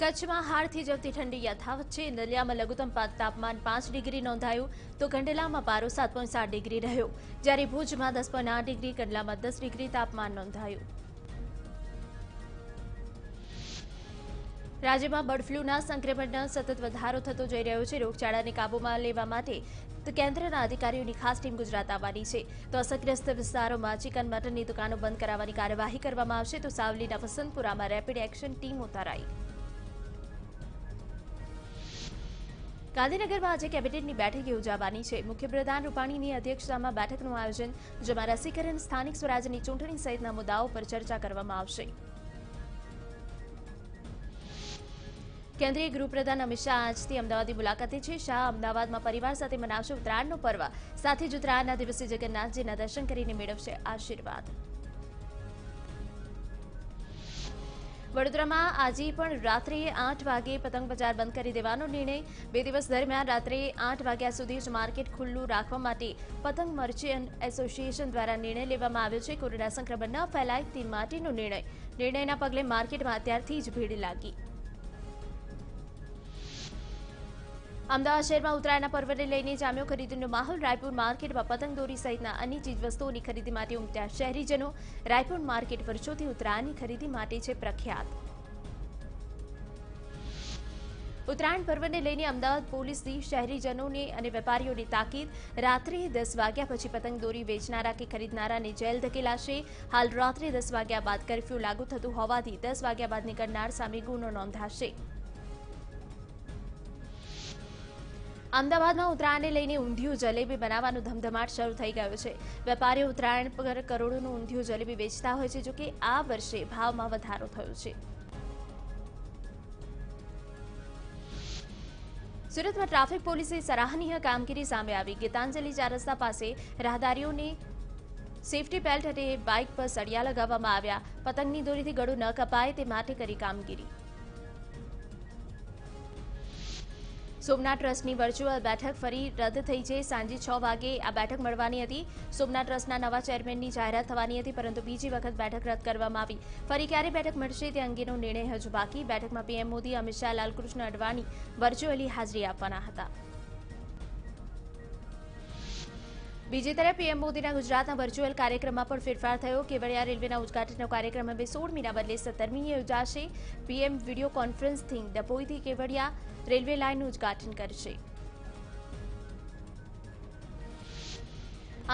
કચ્છમાં હાડથી જવતી ઠંડી યથાવત છે. નલિયામાં લઘુત્તમ તાપમાન પાંચ ડિગ્રી નોંધાયું તો કંડલામાં પારો સાત પોઈન્ટ સાત ડિગ્રી રહ્યો. જ્યારે ભુજમાં દસ પોઈન્ટ આઠ ડિગ્રી, કંડલામાં દસ ડિગ્રી તાપમાન નોંધાયું. રાજ્યમાં બર્ડ ફ્લૂના સંક્રમણનો સતત વધારો થતો જઈ રહ્યો છે. રોગચાળાને કાબૂમાં લેવા માટે કેન્દ્રના અધિકારીઓની ખાસ ટીમ ગુજરાત આવવાની છે. તો અસરગ્રસ્ત વિસ્તારોમાં ચિકન, મટનની દુકાનો બંધ કરાવવાની કાર્યવાહી કરવામાં આવશે. તો સાવલીના વસંતપુરામાં રેપિડ એક્શન ટીમ ઉતારાઈ. ગાંધીનગરમાં આજે કેબિનેટની બેઠક યોજાવાની છે. મુખ્યપ્રધાન રૂપાણીની અધ્યક્ષતામાં બેઠકનું આયોજન, જેમાં રસીકરણ, સ્થાનિક સ્વરાજ્યની ચૂંટણી સહિતના મુદ્દાઓ પર ચર્ચા કરવામાં આવશે. કેન્દ્રીય ગૃહપ્રધાન અમિત શાહ આજથી અમદાવાદની મુલાકાતે છે. શાહ અમદાવાદમાં પરિવાર સાથે મનાવશે ઉત્તરાયણનો પર્વ. સાથે જ ઉત્તરાયણના દિવસે જગન્નાથજીના દર્શન કરીને મેળવશે આશીર્વાદ. વડોદરામાં આજે પણ રાત્રે આઠ વાગે પતંગ બજાર બંધ કરી દેવાનો નિર્ણય. બે દિવસ દરમિયાન રાત્રે આઠ વાગ્યા સુધી જ માર્કેટ ખુલ્લું રાખવા માટે પતંગ મર્ચન્ટ એસોસિએશન દ્વારા નિર્ણય લેવામાં આવ્યો છે. કોરોના સંક્રમણ ન ફેલાય તે માટેનો નિર્ણય. નિર્ણયના પગલે માર્કેટમાં અત્યારથી જ ભીડ લાગી. અમદાવાદ શહેરમાં ઉત્તરાયણના પર્વને લઈને જામ્યો ખરીદીનો માહોલ. રાયપુર માર્કેટમાં પતંગ દોરી સહિતના અન્ય ચીજવસ્તુઓની ખરીદી માટે ઉમટ્યા શહેરીજનો. રાયપુર માર્કેટ વર્ષોથી ઉત્તરાયણની ખરીદી માટે છે પ્રખ્યાત. ઉત્તરાયણ પર્વને લઈને અમદાવાદ પોલીસની શહેરીજનોને અને વેપારીઓની તાકીદ. રાત્રે દસ વાગ્યા પછી પતંગ દોરી વેચનારા કે ખરીદનારાને જેલ ધકેલાશે. હાલ રાત્રે દસ વાગ્યા બાદ કરફ્યુ લાગુ થતું હોવાથી દસ વાગ્યા બાદ નીકળનાર સામે ગુનો નોંધાશે. અમદાવાદમાં ઉત્તરાયણને લઈને ઊંધિયું જલેબી બનાવવાનો ધમધમાટ શરૂ થઈ ગયો છે. વેપારીઓ ઉત્તરાયણ પર કરોડોનું ઊંધિયું જલેબી વેચતા હોય છે જોકે આ વર્ષે ભાવમાં વધારો થયો છે. સુરતમાં ટ્રાફિક પોલીસે સરાહનીય કામગીરી સામે આવી. ગીતાંજલિ ચાર રસ્તા પાસે રાહદારીઓને સેફટી બેલ્ટ અને બાઇક પર સળિયા લગાવવામાં આવ્યા. પતંગની દોરીથી ગળું ન કપાય તે માટે કરી કામગીરી. સોમનાથ ટ્રસ્ટની વર્ચ્યુઅલ બેઠક ફરી રદ થઈ છે. સાંજે છ વાગે આ બેઠક મળવાની હતી. સોમનાથ ટ્રસ્ટના નવા ચેરમેનની જાહેરાત થવાની હતી, પરંતુ બીજી વખત બેઠક રદ કરવામાં આવી. ફરી ક્યારે બેઠક મળશે તે અંગેનો નિર્ણય હજુ બાકી. બેઠકમાં પીએમ મોદી, અમિત શાહ, લાલકૃષ્ણ અડવાણી વર્ચ્યુઅલી હાજરી આપવાના હતા. બીજી તરફ પીએમ મોદીના ગુજરાતના વર્ચ્યુઅલ કાર્યક્રમમાં પણ ફેરફાર થયો. કેવડિયા રેલવેના ઉદઘાટનનો કાર્યક્રમ હવે સોળમીના બદલે સત્તરમીએ યોજાશે. પીએમ વીડિયો કોન્ફરન્સથી ડભોઈથી કેવડિયા રેલવે લાઇનનું ઉદઘાટન કરશે.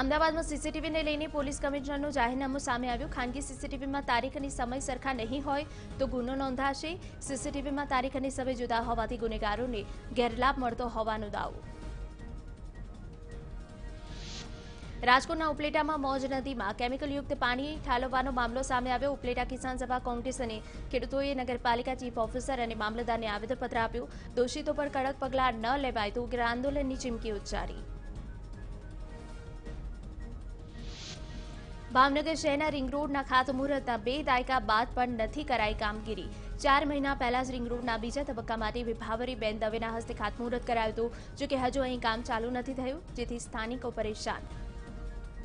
અમદાવાદમાં સીસીટીવીને લઈને પોલીસ કમિશનરનું જાહેરનામું સામે આવ્યું. ખાનગી સીસીટીવીમાં તારીખ અને સમય સરખા નહીં હોય તો ગુનો નોંધાશે. સીસીટીવીમાં તારીખ અને સમય જુદા હોવાથી ગુનેગારોને ગેરલાભ મળતો હોવાનો દાવો. રાજકોટના ઉપલેટામાં મોજ નદીમાં કેમિકલયુક્ત પાણી ઠાલવવાનો મામલો સામે આવ્યો. ઉપલેટા કિસાન સભા કોંગ્રેસ અને ખેડૂતોએ નગરપાલિકા ચીફ ઓફિસર અને મામલતદારને આવેદનપત્ર આપ્યું. દોષિતો પર કડક પગલાં ન લેવાય તો ઉગ્ર આંદોલનની ચીમકી ઉચ્ચારી. ભાવનગર શહેરના રિંગ રોડના ખાતમુહૂર્તના બે દાયકા બાદ પણ નથી કરાઈ કામગીરી. ચાર મહિના પહેલા જ રિંગ રોડના બીજા તબક્કા માટે વિભાવરીબેન દવેના હસ્તે ખાતમુહૂર્ત કરાયું હતું. જોકે હજુ અહીં કામ ચાલુ નથી થયું, જેથી સ્થાનિકો પરેશાન.